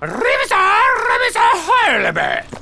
Reviser, reviser, hör be!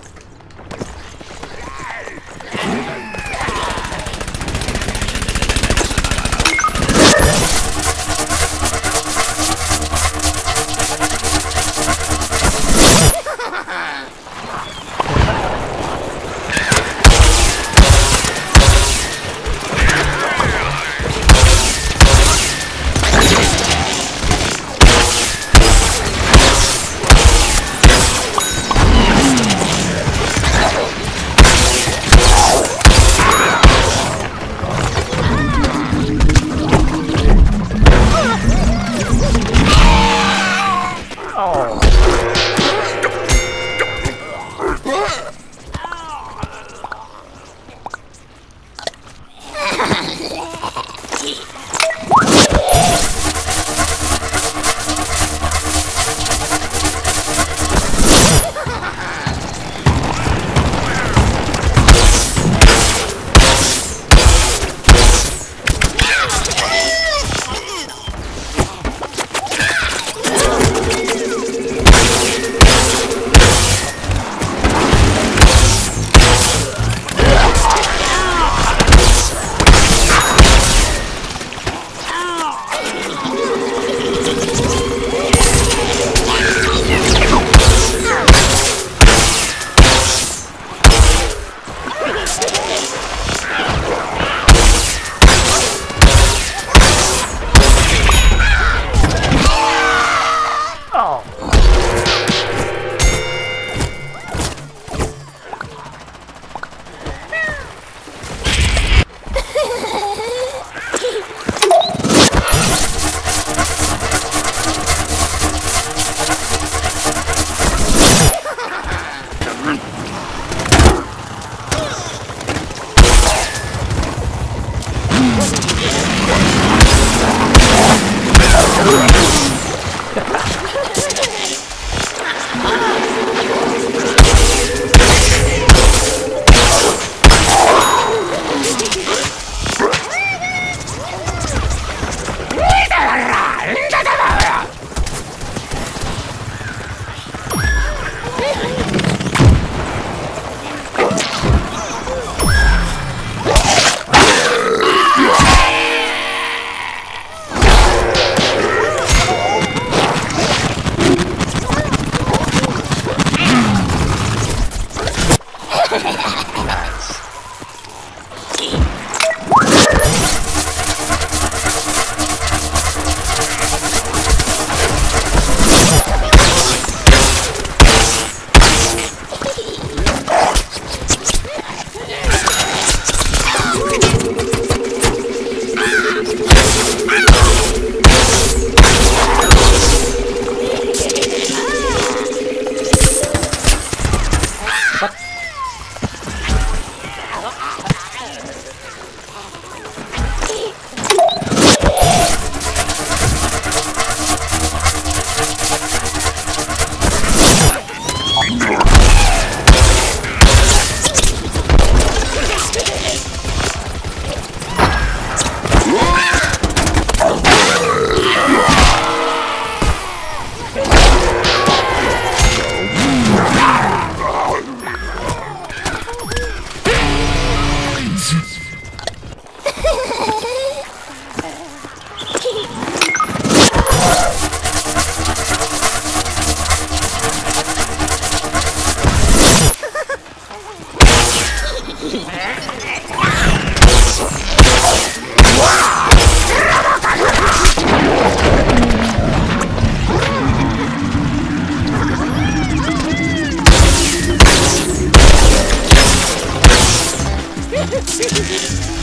Stop!